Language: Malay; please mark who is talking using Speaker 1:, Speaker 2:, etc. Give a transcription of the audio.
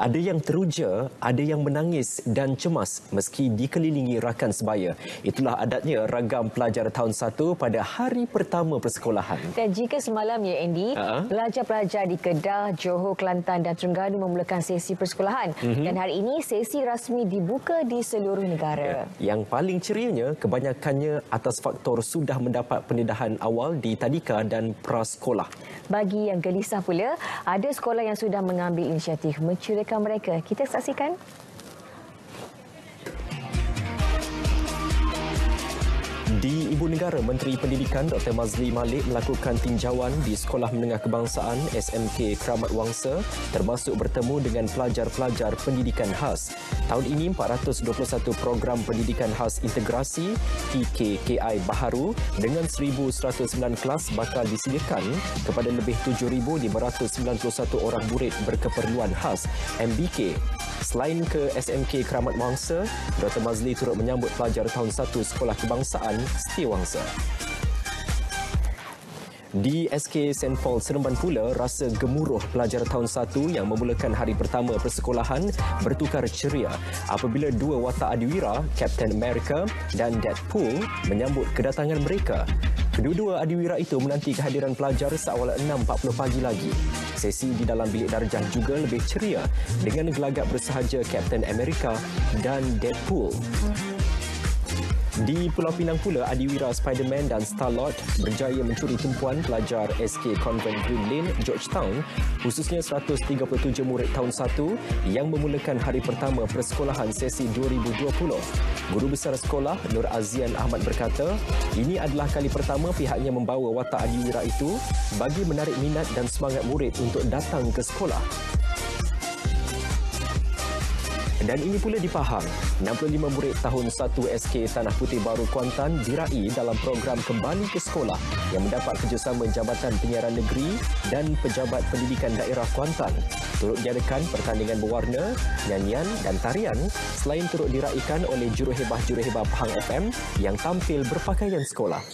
Speaker 1: Ada yang teruja, ada yang menangis dan cemas meski dikelilingi rakan sebaya. Itulah adatnya ragam pelajar tahun 1 pada hari pertama persekolahan.
Speaker 2: Dan jika semalam ya Andy, uh-huh. pelajar-pelajar di Kedah, Johor, Kelantan dan Terengganu memulakan sesi persekolahan. Uh-huh. Dan hari ini sesi rasmi dibuka di seluruh negara.
Speaker 1: Ya. Yang paling cerianya kebanyakannya atas faktor sudah mendapat pendedahan awal di tadika dan prasekolah.
Speaker 2: Bagi yang gelisah pula, ada sekolah yang sudah mengambil inisiatif mencurikan mereka. Kita saksikan.
Speaker 1: Ibu Negara, Menteri Pendidikan Dr. Mazli Malik melakukan tinjauan di Sekolah Menengah Kebangsaan SMK Keramat Wangsa termasuk bertemu dengan pelajar-pelajar pendidikan khas. Tahun ini 421 program pendidikan khas integrasi PKKI baharu dengan 1109 kelas bakal disediakan kepada lebih 7591 orang murid berkeperluan khas MBK Selain ke SMK Keramat Wangsa, Dr. Mazli turut menyambut pelajar tahun 1 Sekolah Kebangsaan Setiawangsa. Di SK St. Paul Seremban pula, rasa gemuruh pelajar tahun 1 yang memulakan hari pertama persekolahan bertukar ceria apabila dua watak adiwira, Captain America dan Deadpool menyambut kedatangan mereka. Kedua-dua adiwira itu menanti kehadiran pelajar seawal 6.40 pagi lagi. Sesi di dalam bilik darjah juga lebih ceria dengan gelagak bersahaja Captain America dan Deadpool. Di Pulau Pinang pula, Adiwira Spiderman dan Star-Lord berjaya mencuri tumpuan pelajar SK Convent Green Lane, Georgetown, khususnya 137 murid tahun 1 yang memulakan hari pertama persekolahan sesi 2020. Guru Besar Sekolah, Nur Azian Ahmad berkata, ini adalah kali pertama pihaknya membawa watak Adiwira itu bagi menarik minat dan semangat murid untuk datang ke sekolah. Dan ini pula di Pahang, 65 murid tahun 1 SK Tanah Putih Baru Kuantan diraih dalam program Kembali ke Sekolah yang mendapat kerjasama Jabatan Penyiaran Negeri dan Pejabat Pendidikan Daerah Kuantan. Turut diadakan pertandingan berwarna, nyanyian dan tarian selain turut diraihkan oleh juruhebah-juruhebah Pahang FM yang tampil berpakaian sekolah.